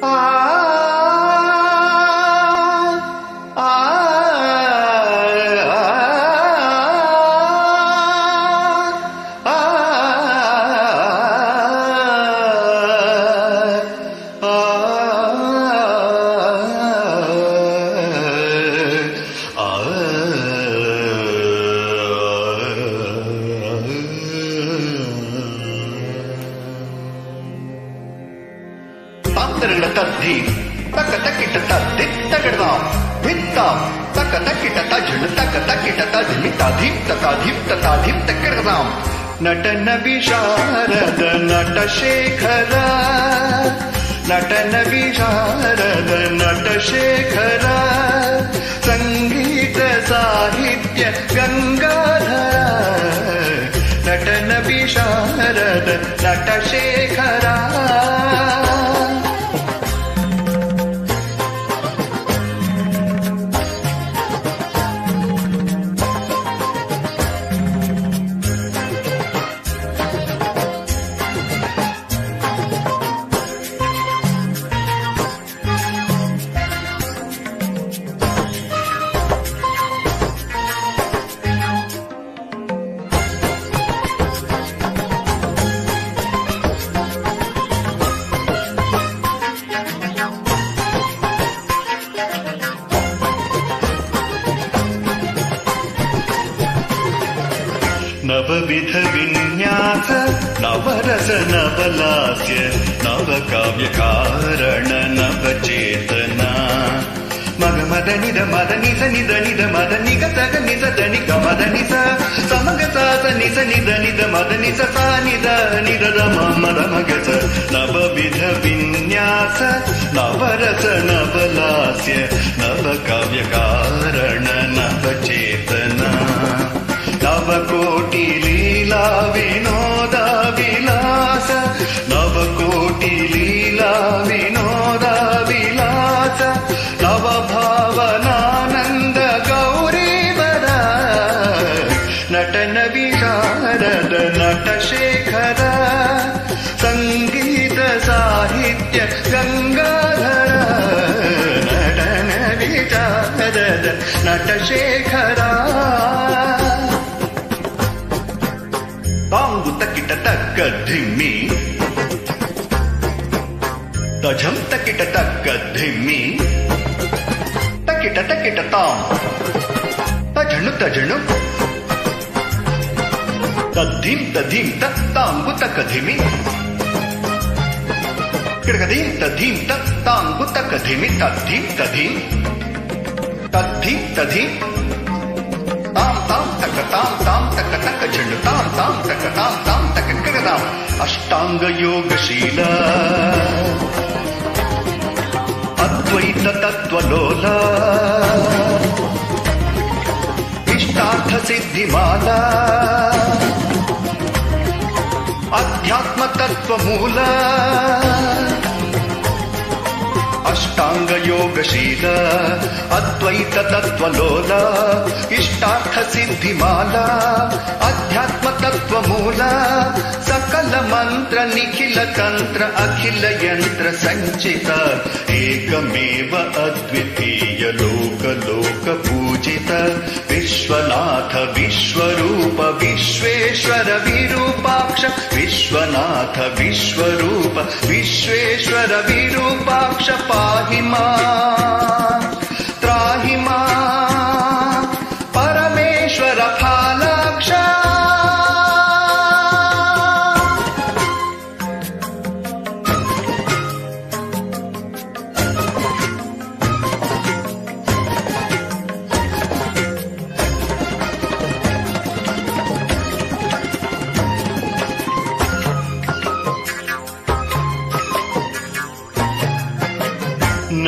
啊。தருகிட தத்தி தக்க தக்கிட்ட தத்தி தகடதாம் धि தக்க தக்கிட்ட दिप्तकरनाम् தக்க தக்கிட்ட किटता जनता कथ किटता जडिताधिप्तताधिप्तताधिप्तकरदा नटन विशारद नट शेखरा नटन विशारद नट शेखरा सङ्गीत साहित्य गङ्गा नटन विशारद नट शेखरा विन्यास नवरस नवलास्य नवकाव्यकारण नवचेतना मग मद निद मद निज निद निद मद निग तग निज दनि ग मद निज समग सा स निज निद निद मद निज सा निद निद द म मद मग स नवविध विन्यास नवरस नवलास्य नवकाव्यकारण नवचेतना నటశేఖర సంగీత సాహిత్య గంగాధర నటన విచారద నటశేఖర. పాంగు తకిట తక్క ధిమ్మి తజం తకిట తక్క ధిమ్మి తకిట తకిట తాం తజను తజను तद्धिम तद्धिम तत्तांगु तकधिमि किड़कधिम तद्धिम तत्तांगु तकधिमि तद्धिम तद्धिम तद्धिम तद्धिम ताम ताम, तक, ताम ताम, तक तक झंड। ताम ताम, तक, ताम ताम, तक किड़कदाम अष्टांग योगशीला। अद्वैत तत्वलोला सिद्धिमाला। अध्यात्मतत्त्वमूल अष्टाङ्गयोगशील अद्वैततत्त्वलोल इष्टार्थसिद्धिमाला अध्यात्मतत्त्वमूल सकलमन्त्र निखिलतन्त्र अखिल सञ्चित एकमेव अद्वितीय नाथ विश्वरूप विश्वेश्वर विरूपाक्ष पाहि मा।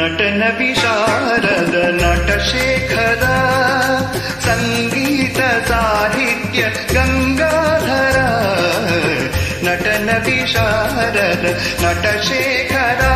नटन विशारद नटशेखरा सङ्गीतसाधित्य गङ्गाधरा नटन विशारद नटशेखरा